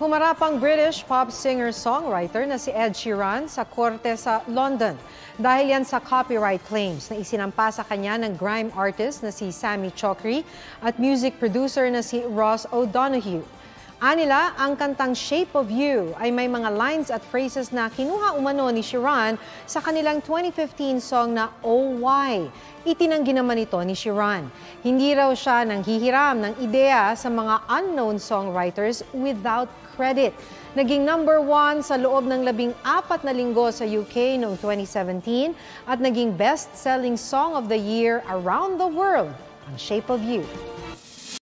Humarap ang British pop singer-songwriter na si Ed Sheeran sa korte sa London. Dahil yan sa copyright claims na isinampa sa kanya ng grime artist na si Sammy Chokri at music producer na si Ross O'Donoghue. Anila, ang kantang Shape of You ay may mga lines at phrases na kinuha umano ni Shiran sa kanilang 2015 song na Oh Why. Itinanggi naman ito ni Shiran. Hindi raw siya nang hihiram ng ideya sa mga unknown songwriters without credit. Naging number one sa loob ng labing apat na linggo sa UK noong 2017 at naging best-selling song of the year around the world, ang Shape of You.